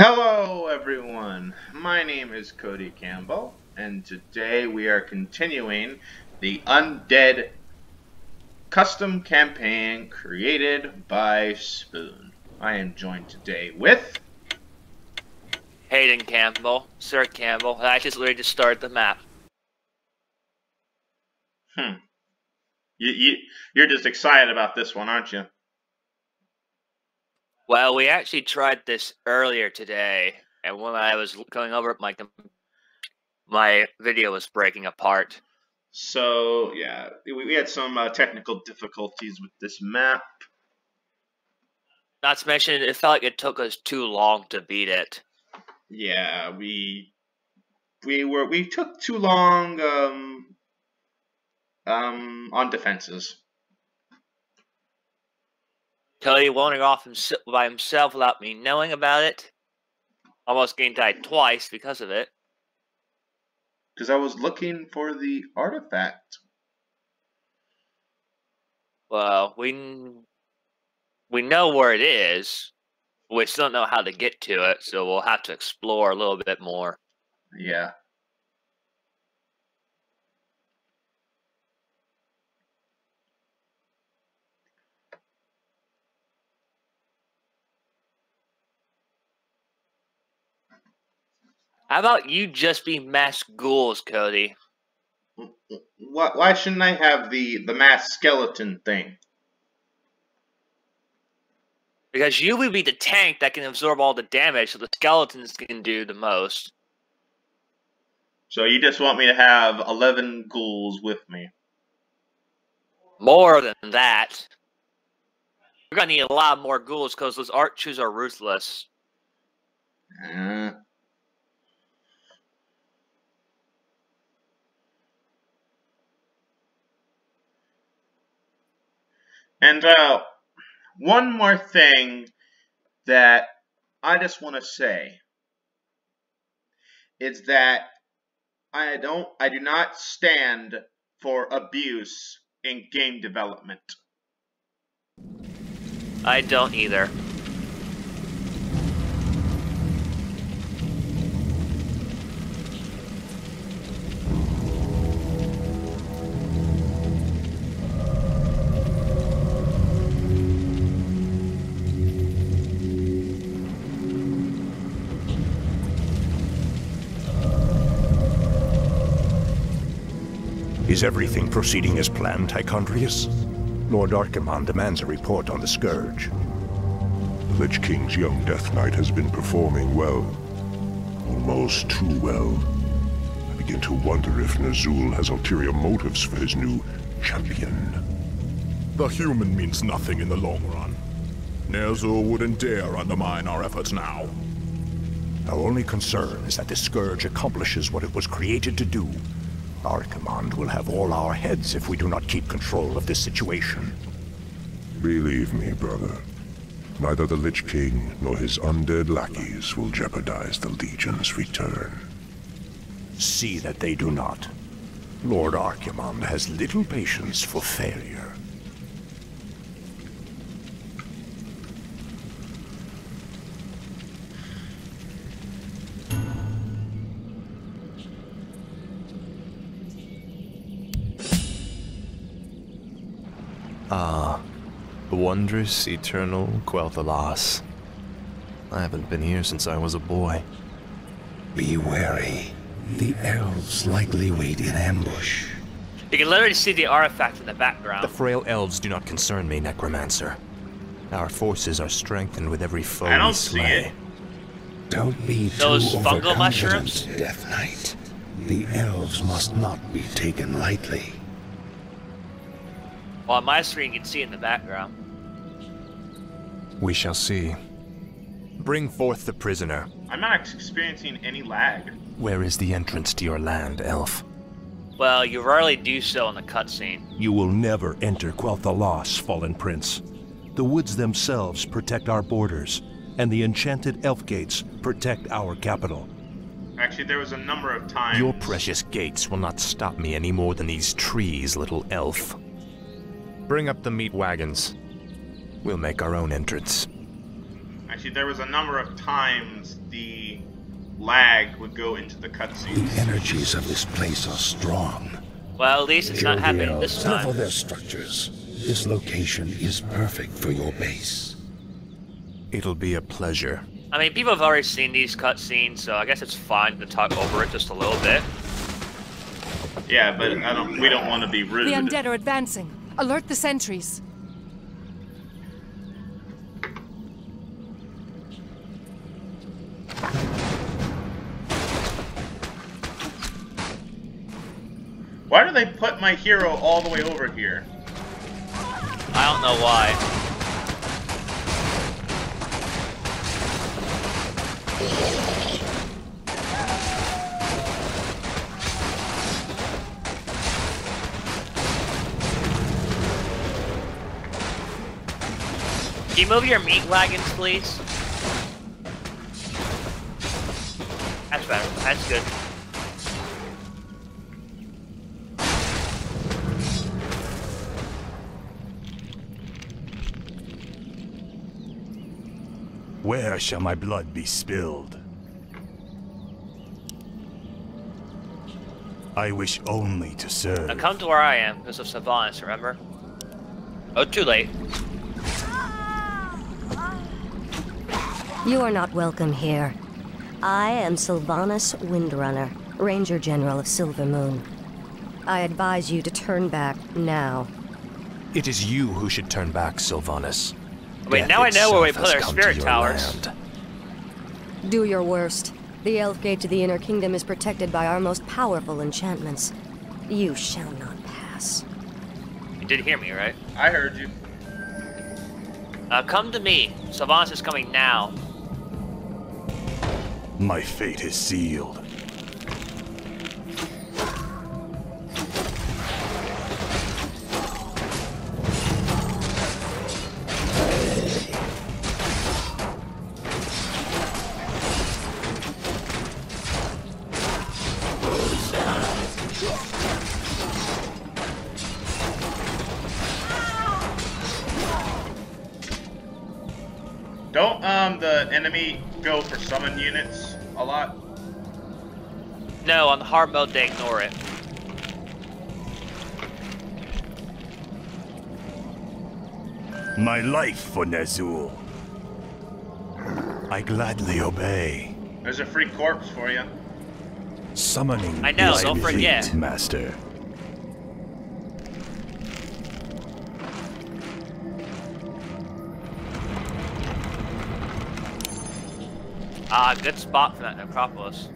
Hello, everyone. My name is Cody Campbell, and today we are continuing the Undead custom campaign created by Spoon. I am joined today with Hayden Campbell, Sir Campbell. I just ready to start the map. Hmm. You, you, you're just excited about this one, aren't you? Well, we actually tried this earlier today, and when I was going over it, my my video was breaking apart. So yeah, we, we had some uh, technical difficulties with this map. Not to mention, it felt like it took us too long to beat it. Yeah, we we were we took too long um, um, on defenses. Cody wandering off by himself without me knowing about it. Almost getting died twice because of it. Because I was looking for the artifact. Well, we we know where it is. We still don't know how to get to it, so we'll have to explore a little bit more. Yeah. How about you just be masked ghouls, Cody? Why, why shouldn't I have the, the masked skeleton thing? Because you would be the tank that can absorb all the damage, so the skeletons can do the most. So you just want me to have 11 ghouls with me? More than that. We're gonna need a lot more ghouls because those archers are ruthless. Uh, And uh, one more thing that I just want to say is that I don't I do not stand for abuse in game development. I don't either. Is everything proceeding as planned, Tichondrius? Lord Archimonde demands a report on the Scourge. The Lich King's young Death Knight has been performing well. Almost too well. I begin to wonder if Ner'zhul has ulterior motives for his new champion. The human means nothing in the long run. Ner'zhul wouldn't dare undermine our efforts now. Our only concern is that the Scourge accomplishes what it was created to do, Archimonde will have all our heads if we do not keep control of this situation. Believe me, brother. Neither the Lich King nor his undead lackeys will jeopardize the Legion's return. See that they do not. Lord Archimonde has little patience for failure. Wondrous, eternal Quel'Thalas. I haven't been here since I was a boy. Be wary. The elves likely wait in ambush. You can literally see the artifact in the background. The frail elves do not concern me, Necromancer. Our forces are strengthened with every foe I don't we see it. Don't be Those too fungal overconfident, mushrooms? Death Knight. The elves must not be taken lightly. Well, on my screen, you can see it in the background. We shall see. Bring forth the prisoner. I'm not experiencing any lag. Where is the entrance to your land, elf? Well, you rarely do so in the cutscene. You will never enter Quel'Thalas, Fallen Prince. The woods themselves protect our borders, and the enchanted elf gates protect our capital. Actually, there was a number of times. Your precious gates will not stop me any more than these trees, little elf. Bring up the meat wagons. We'll make our own entrance. Actually, there was a number of times the lag would go into the cutscenes. The energies of this place are strong. Well, at least it's Kill not happening this elves, level time. their structures. This location is perfect for your base. It'll be a pleasure. I mean, people have already seen these cutscenes, so I guess it's fine to talk over it just a little bit. Yeah, but I don't. We don't want to be rude. The undead are advancing. Alert the sentries. Why do they put my hero all the way over here? I don't know why. Can you move your meat wagons, please? That's better. That's good. Where shall my blood be spilled? I wish only to serve. Now come to where I am, because of Sylvanas, remember? Oh, too late. You are not welcome here. I am Sylvanas Windrunner, Ranger General of Silver Moon. I advise you to turn back now. It is you who should turn back, Sylvanas. Wait, now I know where we put our come to spirit your towers. land. Do your worst. The Elf Gate to the Inner Kingdom is protected by our most powerful enchantments. You shall not pass. You did hear me, right? I heard you. Uh, come to me. Sylvanas is coming now. My fate is sealed. Summon units a lot? No, on the hard mode they ignore it. My life for Ner'zhul. I gladly obey. There's a free corpse for you. Summoning I know, is don't forget. Master. Ah, good spot for that necropolis.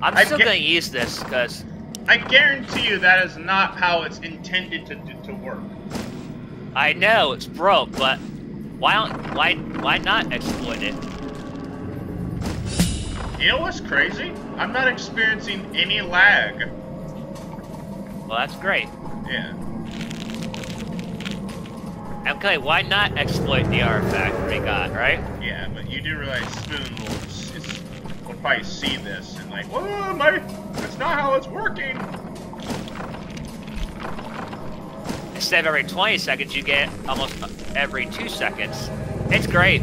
I'm still gonna use this because I guarantee you that is not how it's intended to to work. I know it's broke, but why don't why why not exploit it? You know what's crazy? I'm not experiencing any lag. Well, that's great. Yeah. Okay, why not exploit the artifact we got, right? Yeah, but you do realize Spoon will, will probably see this and like, whoa, my, that's not how it's working. Instead of every 20 seconds, you get almost every two seconds. It's great.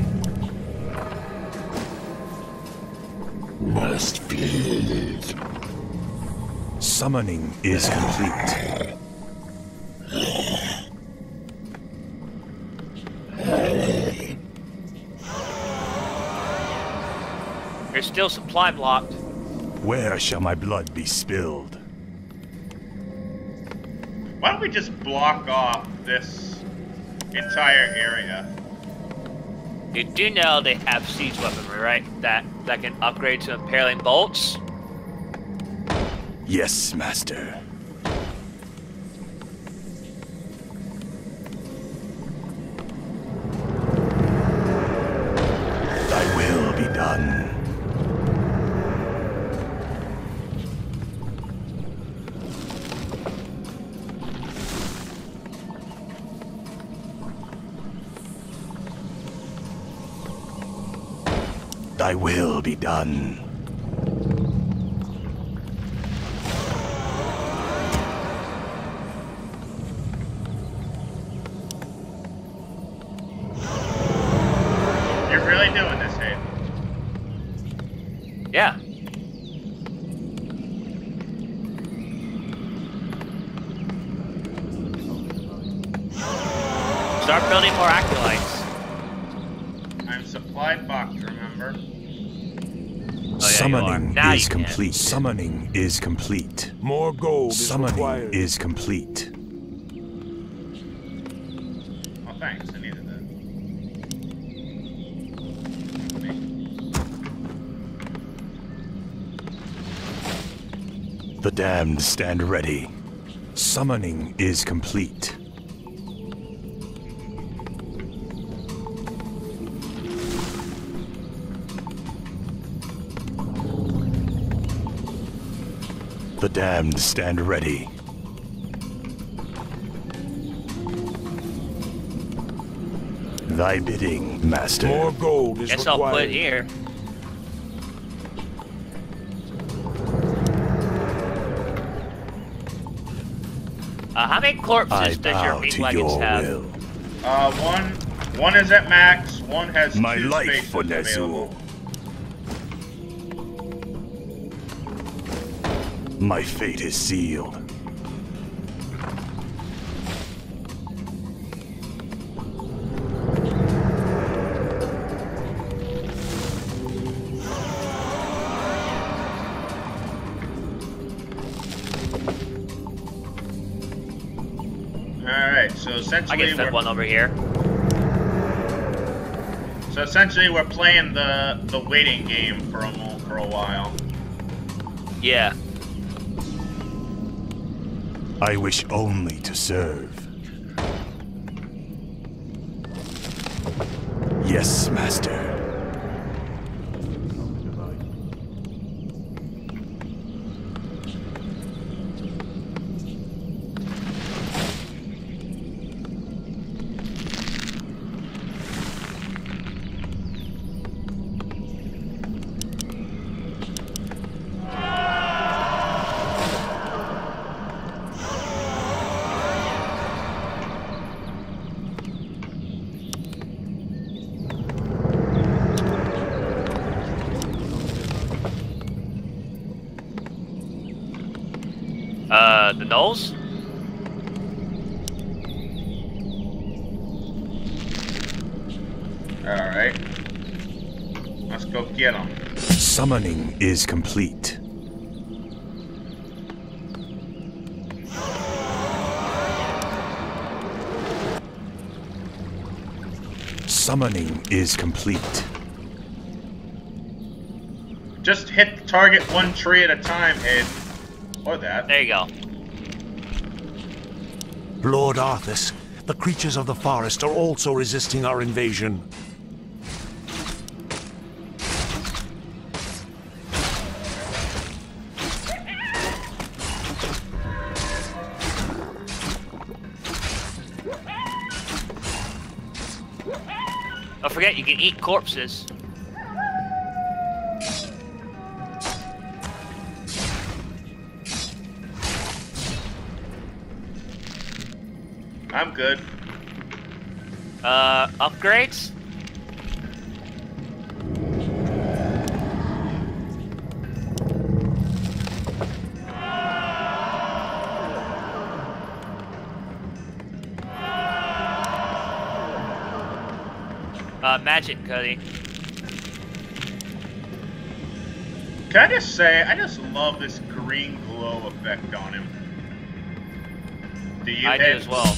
Must feed. Summoning is complete. You're still supply blocked. Where shall my blood be spilled? Why don't we just block off this entire area? You do know they have siege weaponry, right? That that can upgrade to impaling bolts. Yes, Master. Done. You're really doing this, Hayden. Yeah. Start building more acolytes. I'm supplied box, remember? Oh, yeah, you are. Summoning Now is you can. complete. Summoning is complete. More gold is Summoning required. is complete. Oh, thanks. I needed that. The damned stand ready. Summoning is complete. The damned stand ready. Thy bidding, master. More gold is Guess I'll required. put here. Uh, how many I corpses does your meat to wagons your have? will. Uh, one, one is at max. One has My two life spaces for Ner'zhul. My fate is sealed. All right. So I essentially, can fit we're, one over here. so essentially we're playing the the waiting game for a for a while. Yeah. I wish only to serve. Yes, master. Uh, the Gnolls? All right. Let's go get them. Summoning is complete. Summoning is complete. Just hit the target one tree at a time, Hayden. Or that. There you go. Lord Arthas, the creatures of the forest are also resisting our invasion. Don't forget, you can eat corpses. Upgrades? Uh, magic, Cody. Can I just say, I just love this green glow effect on him. Do you? I do as well.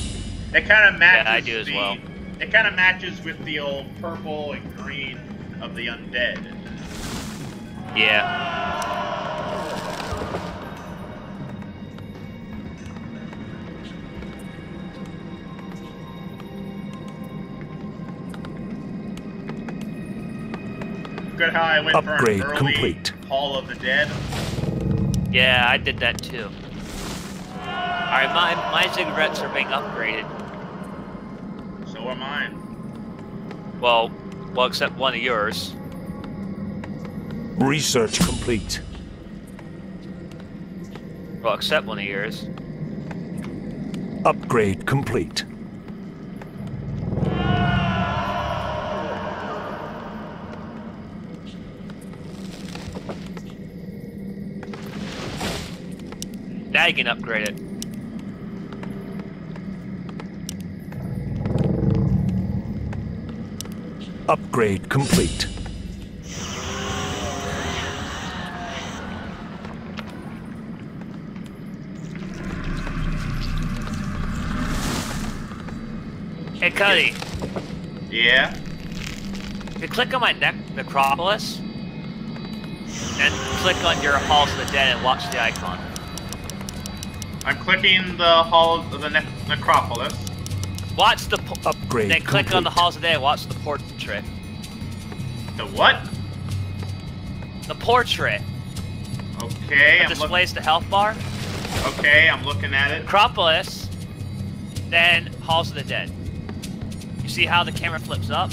It kind of matches. yeah, I do as the, well. It kind of matches with the old purple and green of the undead. Yeah. Good how I went Upgrade for an early complete. Hall of the Dead. Yeah, I did that too. Alright, my, my ziggurats are being upgraded. So are mine. Well, well, except one of yours. Research complete. Well, except one of yours. Upgrade complete. Now you can upgrade it. Upgrade complete. Hey, Cuddy. Yeah? If you click on my nec necropolis, and click on your Halls of the Dead and watch the icon. I'm clicking the Hall of the ne Necropolis. Watch the po- Upgrade Then click on the. Halls of the Dead watch the portrait. The what? The portrait Okay, that I'm displays the health bar. Okay, I'm looking at it. Necropolis, then Halls of the Dead. You see how the camera flips up?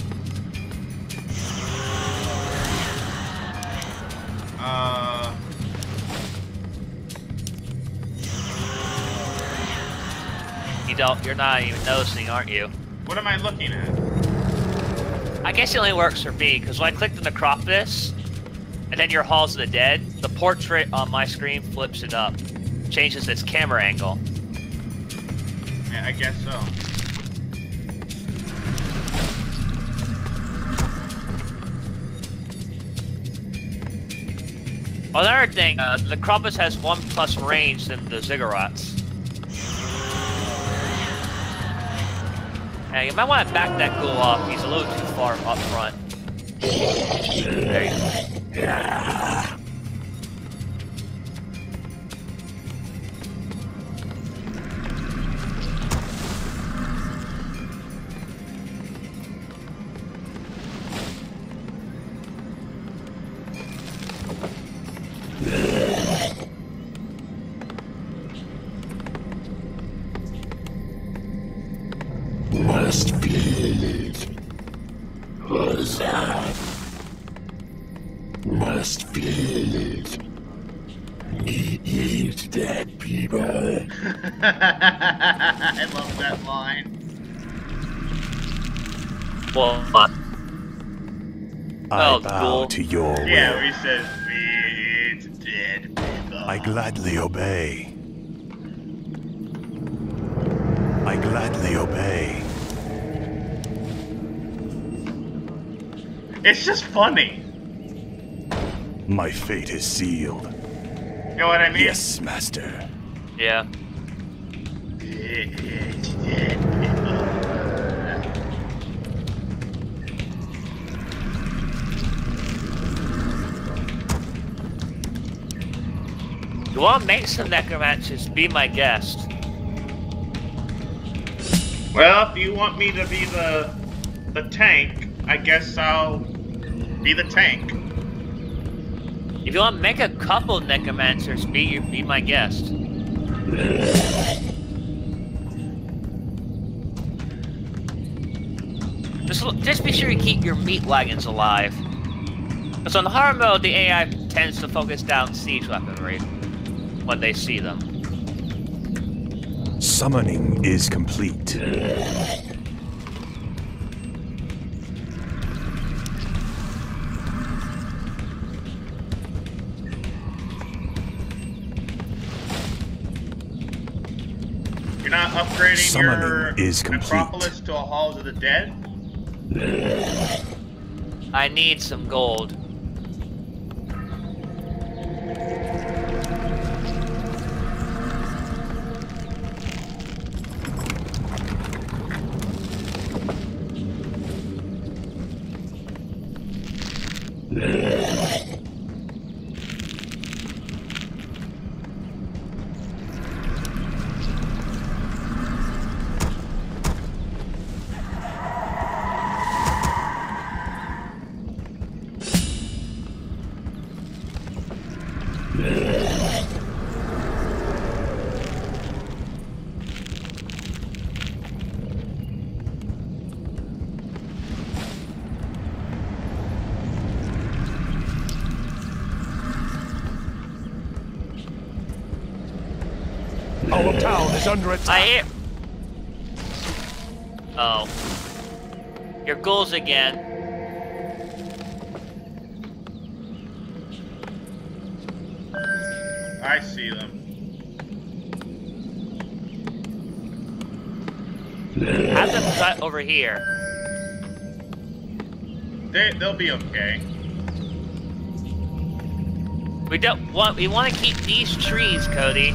Uh, You don't. You're not even noticing, aren't you? what am I looking at? I guess it only works for me because when I click the necropolis and then your halls of the dead, the portrait on my screen flips it up, changes its camera angle. Yeah, I guess so. Another thing, uh, the necropolis has one plus range than the ziggurats. Now you might want to back that ghoul off. He's a little too far up front. There you go. Must feel it. Huzzah. Must feel it. He eats dead people. I love that line. Well, uh, I Oh, bow cool. to your will. Yeah, we said it's dead people. I gladly obey. I gladly obey. It's just funny. My fate is sealed. You know what I mean? Yes, master. yeah. It's dead. You want to make some necromancers? Be my guest. Well, if you want me to be the the tank, I guess I'll be the tank. If you want to make a couple necromancers, be be my guest. Just, l- just be sure you keep your meat wagons alive. Because on the hard mode, the AI tends to focus down siege weaponry when they see them. Summoning is complete. You're not upgrading Summoning your is complete. Necropolis to a Halls of the Dead? I need some gold. Under attack. I hear. Oh. Your ghouls again. I see them. Have them cut over here. They they'll be okay. We don't want. We want to keep these trees, Cody.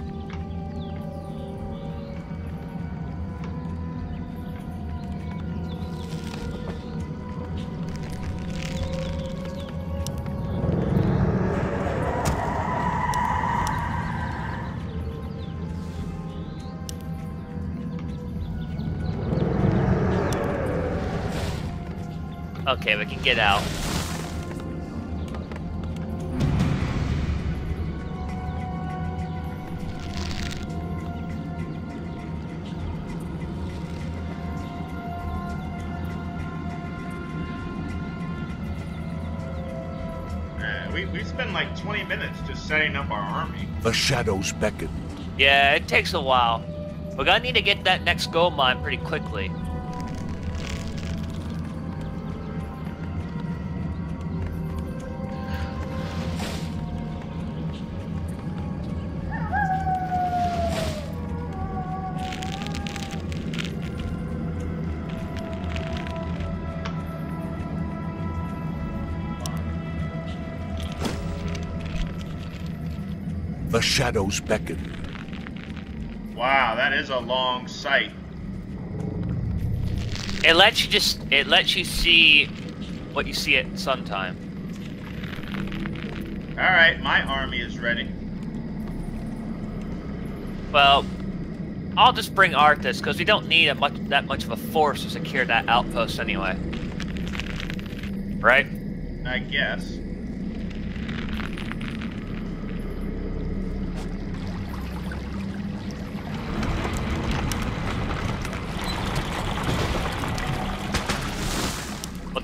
Okay, we can get out. Uh, we we spend like 20 minutes just setting up our army. The shadows beckon. Yeah, it takes a while. We're gonna need to get that next gold mine pretty quickly. The shadows beckon. Wow, that is a long sight. It lets you just. It lets you see what you see at sun time. All right, my army is ready. Well, I'll just bring Arthas because we don't need a much that much of a force to secure that outpost anyway. Right? I guess.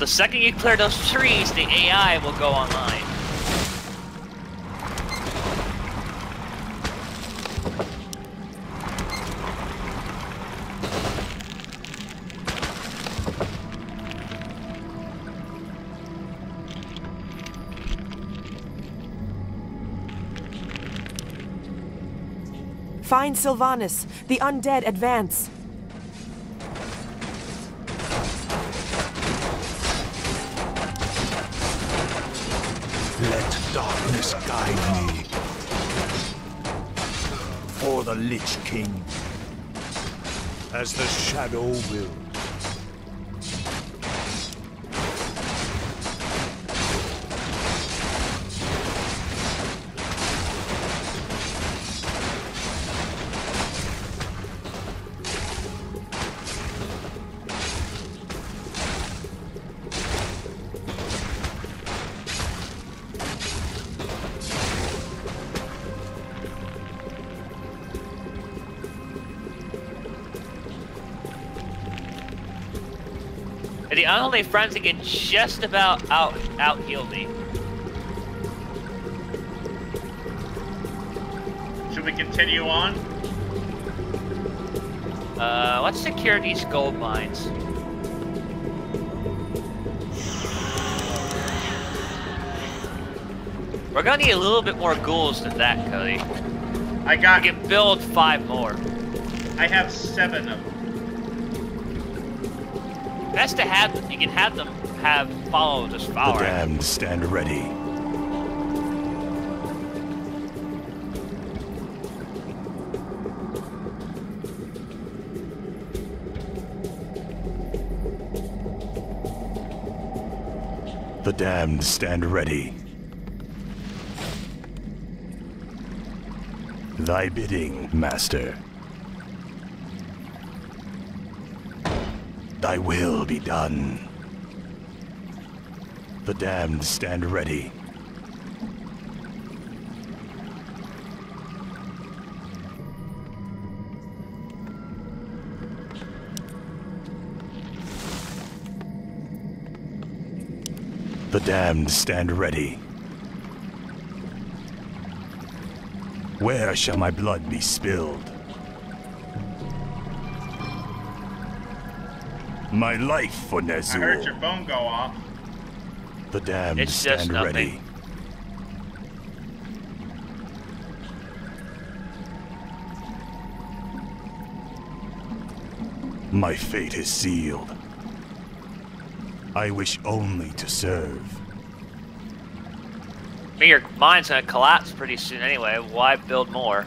The second you clear those trees, the AI will go online. Find Sylvanas. The undead advance. King. As the shadow will. The unholy frenzy can just about out out heal me. Should we continue on? Uh, let's secure these gold mines. We're gonna need a little bit more ghouls than that, Cody. I got. We can build five more. I have seven of them. Best to have you can have them have follow just The damned stand ready. The damned stand ready. Thy bidding, master. thy will be done. The damned stand ready. The damned stand ready. Where shall my blood be spilled? My life for I heard Ner'zhul. your phone go off. The damned It's just stand nothing. ready. My fate is sealed. I wish only to serve. I mean, your mine's gonna collapse pretty soon anyway. Why build more?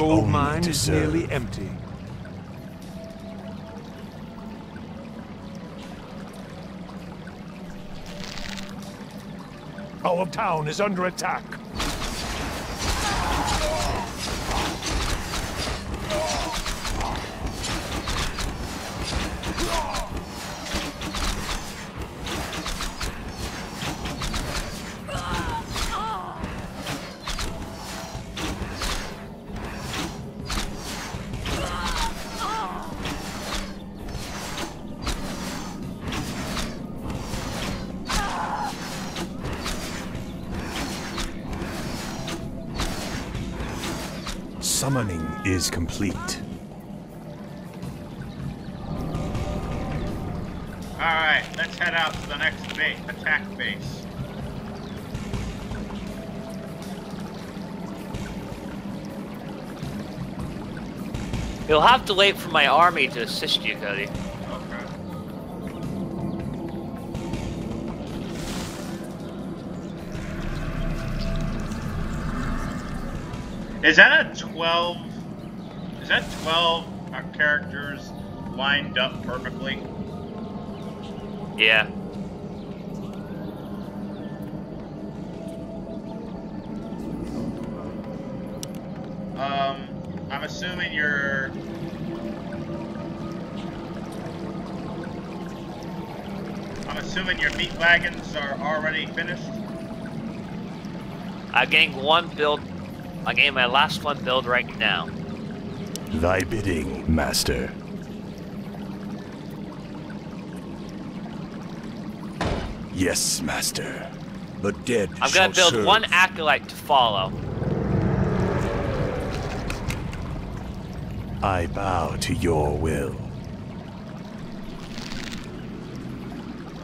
Gold only mine to is nearly empty. Our town is under attack. Is complete. Alright, let's head out to the next base, attack base. You'll have to wait for my army to assist you, Cody. Is that a 12? Is that 12 uh, characters lined up perfectly? Yeah. Um, I'm assuming you're. I'm assuming your meat wagons are already finished. I gained one build. I gained my last one build right now. Thy bidding, master. Yes, master. The dead I'm shall gonna build serve. one acolyte to follow. I bow to your will.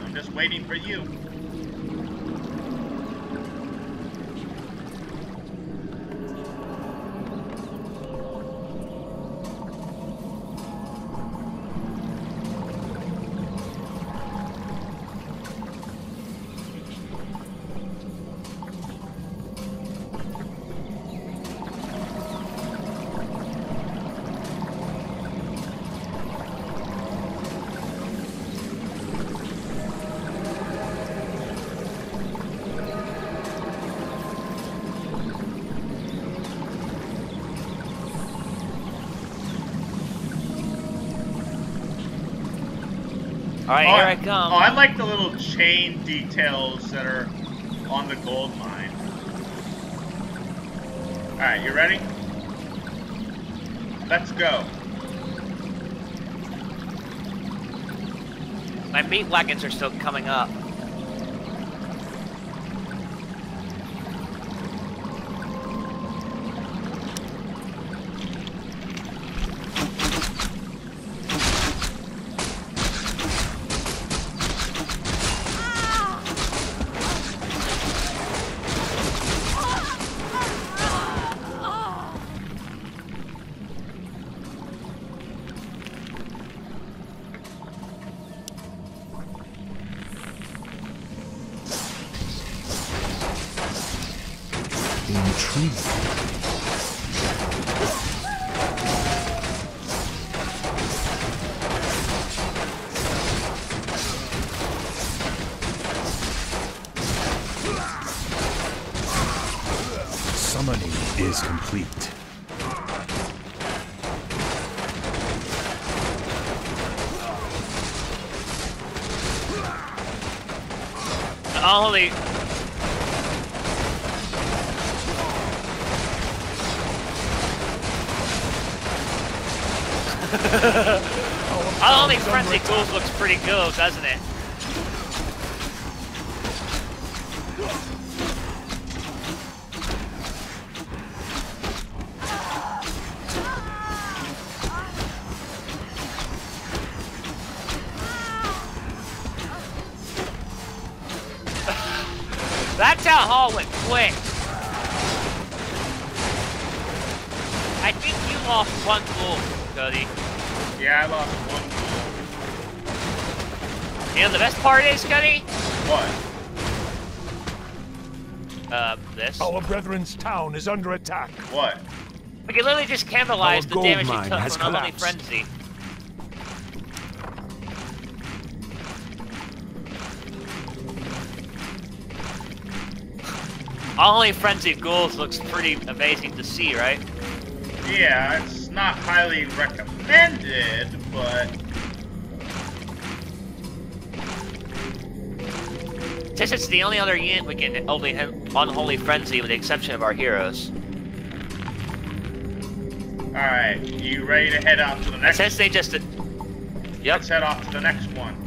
I'm just waiting for you. Alright, oh, here I oh, come. Oh, I like the little chain details that are on the gold mine. Alright, you ready? Let's go. My meat wagons are still coming up. Only. Only Frenzy Ghouls looks pretty good, doesn't it? Best part is, Cody? What? Uh, this. Our brethren's town is under attack. What? We can literally just cannibalize Our the damage we mine took has from Unholy collapsed. Frenzy. Unholy Frenzy Ghouls looks pretty amazing to see, right? Yeah, it's not highly recommended, but Since it's the only other unit we can only have Unholy Frenzy with the exception of our heroes. alright, you ready to head out to the And next since they just... Uh, yep. Let's head off to the next one.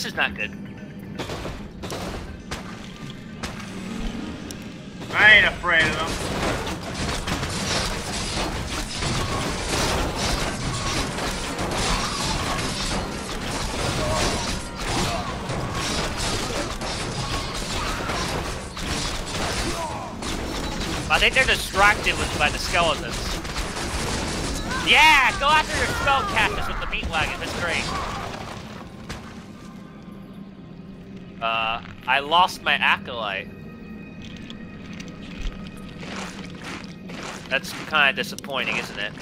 This is not good. I ain't afraid of them. I think they're distracted with, by the skeletons. Yeah, go after your spellcasters with the meat wagon. That's great. Uh, I lost my acolyte. That's kind of disappointing, isn't it?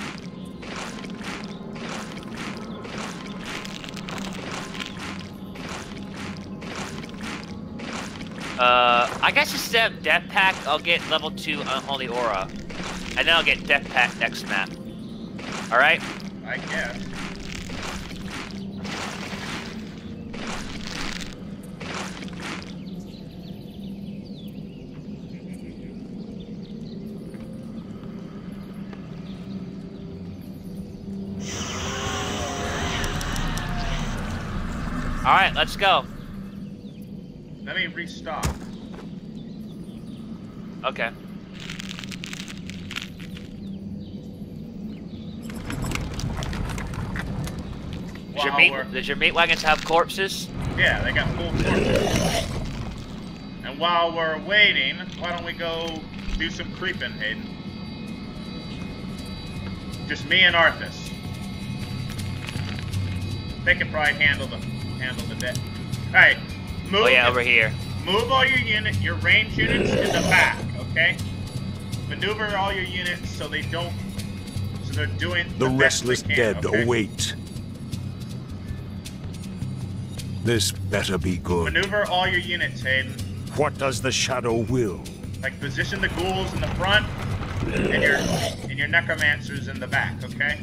Uh, I guess instead of Death Pact, I'll get level 2 Unholy Aura. And then I'll get Death Pact next map. Alright? I guess. Alright, let's go. let me restock. Okay. Does your, meat, does your meat wagons have corpses? Yeah, they got full corpses. And while we're waiting, why don't we go do some creeping, Hayden? Just me and Arthas. They can probably handle the handle the dead. Alright, move Oh yeah, over here. move all your unit your range units in the back, okay? Maneuver all your units so they don't so they're doing The best they restless can, dead okay? await. This better be good. Maneuver all your units, Hayden. What does the shadow will? Like position the ghouls in the front and your and your necromancers in the back, okay?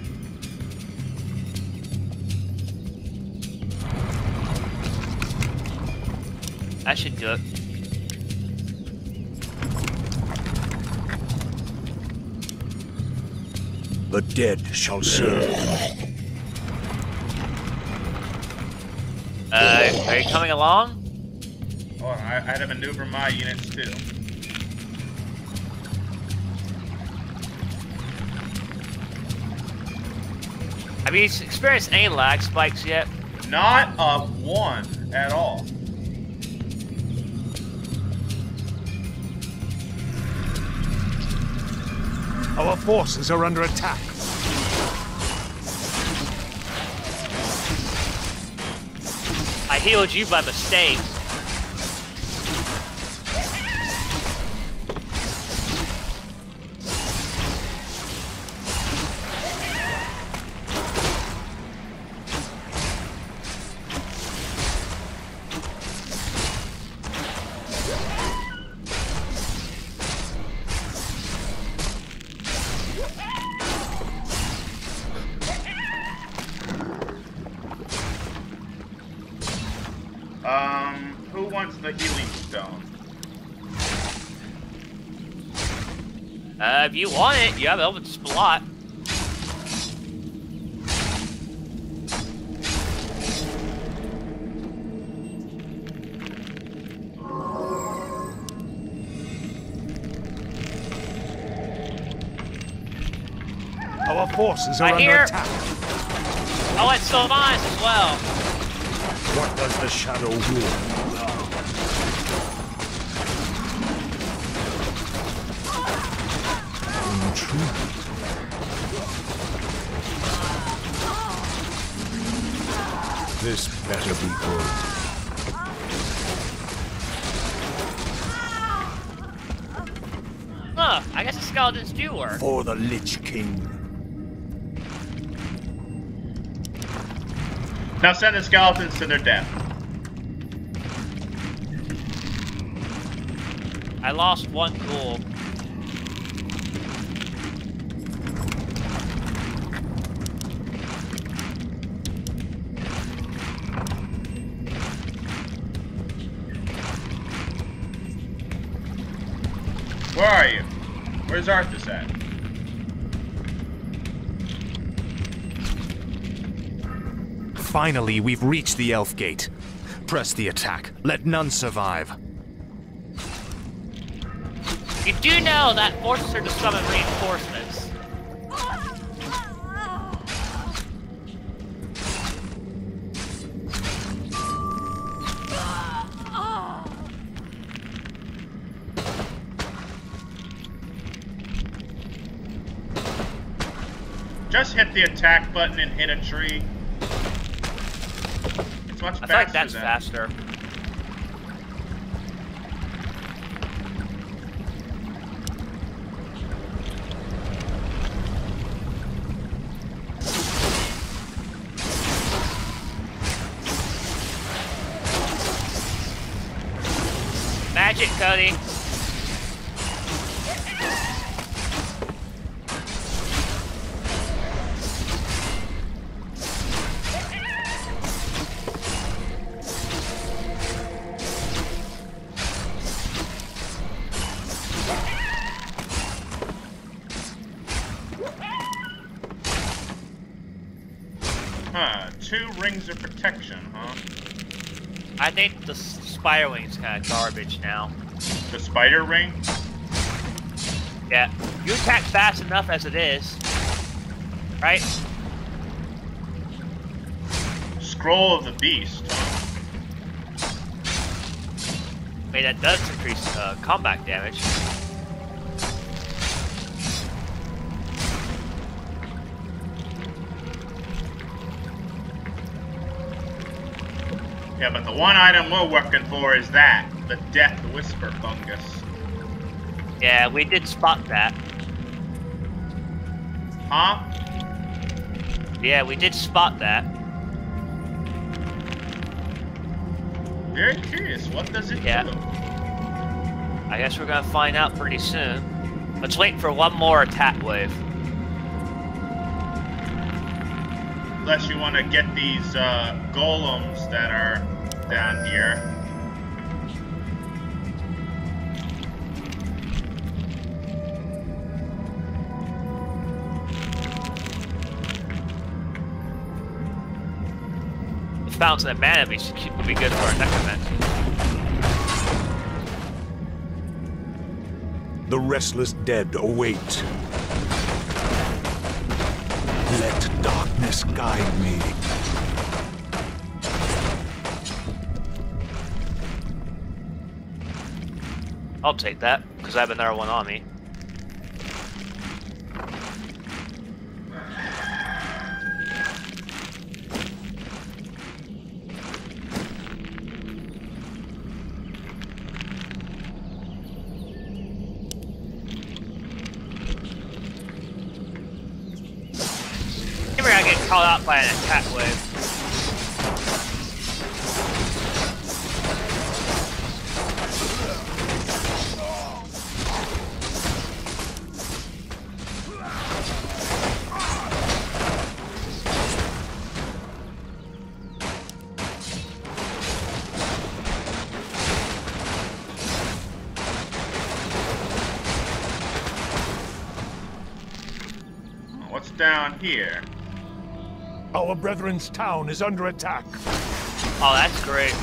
I should do it. The dead shall serve. Uh, are you coming along? Oh, I, I had to maneuver my units too. Have you experienced any lag spikes yet? Not a one at all. Our forces are under attack. I healed you by mistake. You want it, you have an open slot. Our forces are I under hear- attack. Oh, I want Sylvanas as well. What does the shadow will? This better be good. Huh, I guess the skeletons do work. For the Lich King. Now send the skeletons to their death. I lost one ghoul. Finally, we've reached the Elf Gate. Press the attack. Let none survive. You do know that forces her to summon reinforcements. Just hit the attack button and hit a tree. Much I faster feel like that's than- faster. Magic, Cody. I think the spider wing's kind of garbage now. The spider ring? Yeah, you attack fast enough as it is, right? Scroll of the beast. I mean, that does increase uh, combat damage. But one item we're working for is that. The Death Whisper fungus. Yeah, we did spot that. Huh? Yeah, we did spot that. Very curious. What does it Yeah. do? I guess we're gonna find out pretty soon. Let's wait for one more attack wave. Unless you want to get these uh, golems that are down here. The fountain of mana be- would be good for our necromancy. The restless dead await. Let darkness guide me. I'll take that, because I have another one on me. Here? Our brethren's town is under attack. Oh, that's great.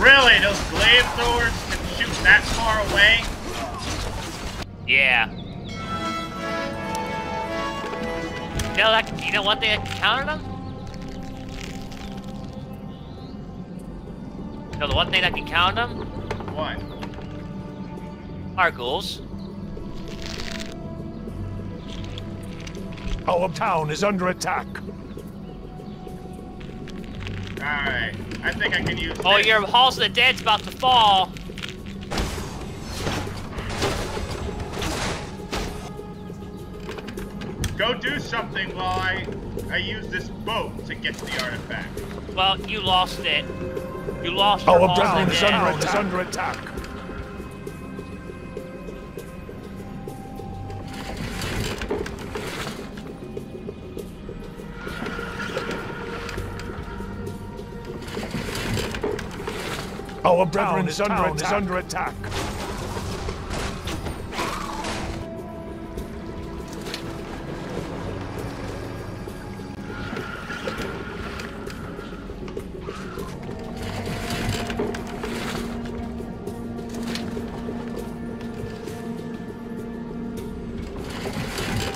Really? Those glaive throwers can shoot that far away? Yeah. You know that? You know one thing that can counter them? You know the one thing that can count them? What? Our ghouls. Our town is under attack. Alright. I think I can use Oh, this. your halls of the dead's about to fall. Go do something while I I use this boat to get to the artifact. Well, you lost it. You lost your Our halls town of the is dead. under, is under attack. Our brethren's is under town is under attack.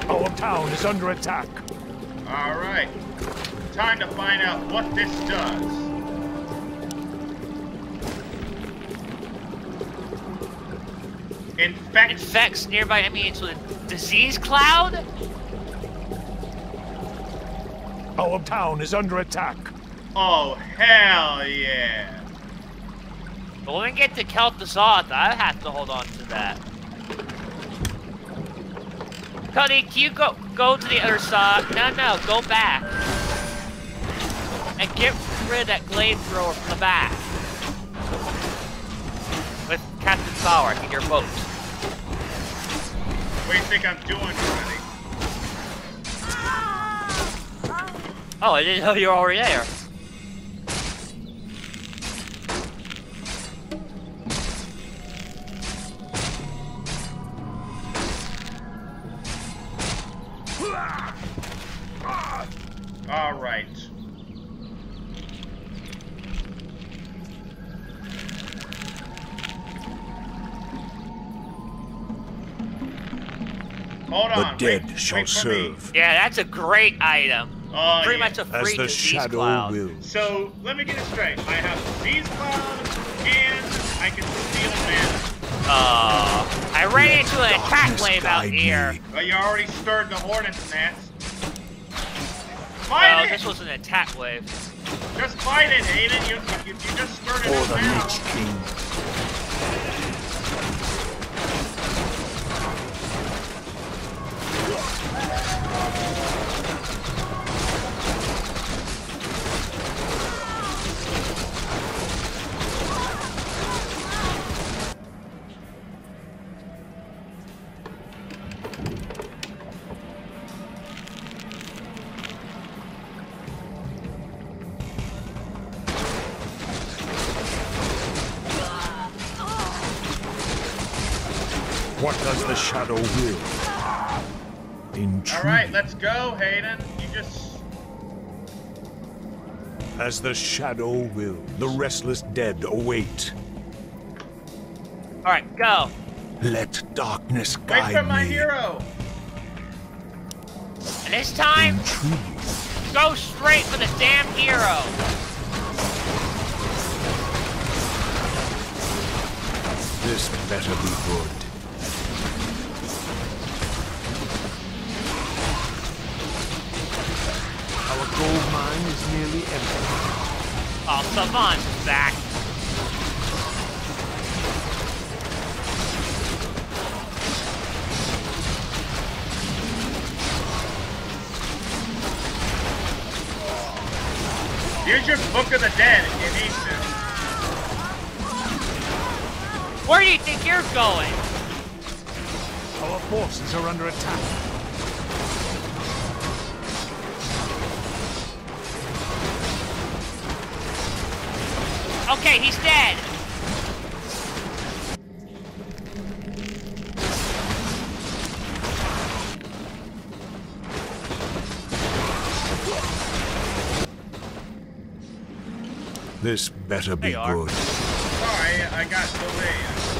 Our town is under attack. Alright. Time to find out what this does. Infect Infects nearby enemies with a disease cloud? Our town is under attack. Oh hell yeah. But when we get to Kel'Thuzad, I have to hold on to that. Cody, can you go go to the other side? No, no, go back. And get rid of that glaive thrower from the back. With Captain Sauer in your boat. What do you think I'm doing already? Oh, I didn't know you were already there. Shall wait for me. serve. Yeah, that's a great item. Oh, Pretty yeah. much a As free the shadow cloud. wills. So let me get it straight. I have disease cloud and I can steal mana. Oh, uh, I ran into an attack wave out guide here. me. Well, you already stirred the hornet's nest. Oh, Fight it! this was an attack wave. Just fight it, Hayden. You, you, you just stirred it For up the now. Lich King. What does the shadow will? Intrigue. All right, let's go, Hayden. You just As the shadow will, the restless dead await. All right, go. Let darkness wait guide for my me. hero. And this time, Intrigue. go straight for the damn hero. This better be good. Nearly empty. Oh, Savant's back. Use your Book of the Dead if you need to. Where do you think you're going? Our forces are under attack. This better be good. Sorry, I got delayed.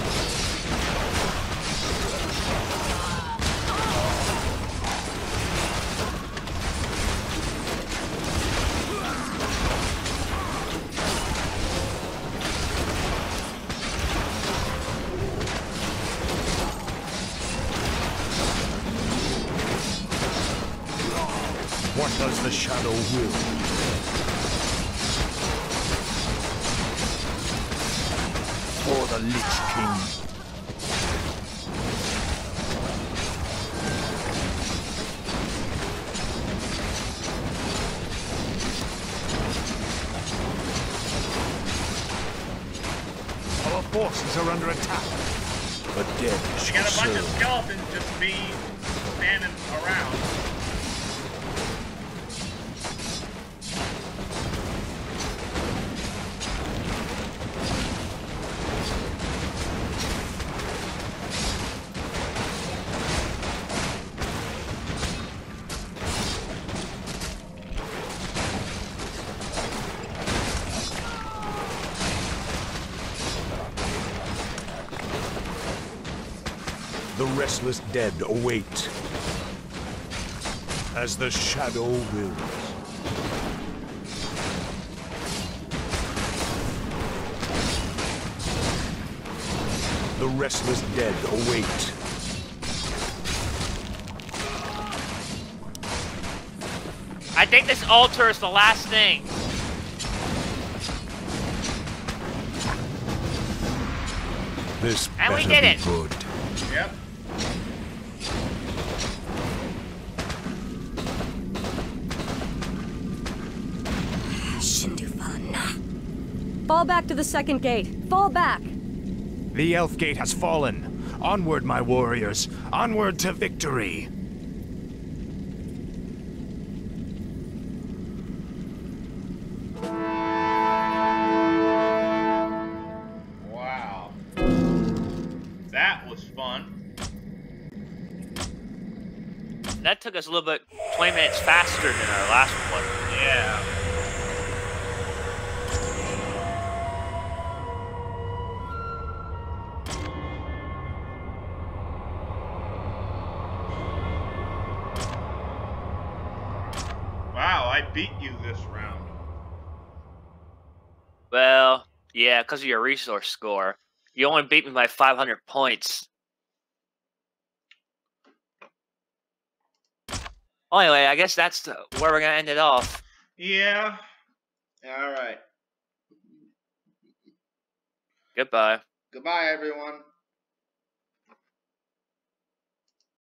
The restless dead await. As the shadow wills. The restless dead await. I think this altar is the last thing. This And we did it. good. Fall back to the second gate. Fall back. The Elf Gate has fallen. Onward, my warriors. Onward to victory. Wow. That was fun. That took us a little bit, 20 minutes faster than our last one. Yeah. I beat you this round. Well, yeah, because of your resource score. You only beat me by 500 points. Anyway, I guess that's the, where we're gonna end it off. Yeah. All right. Goodbye. Goodbye, everyone.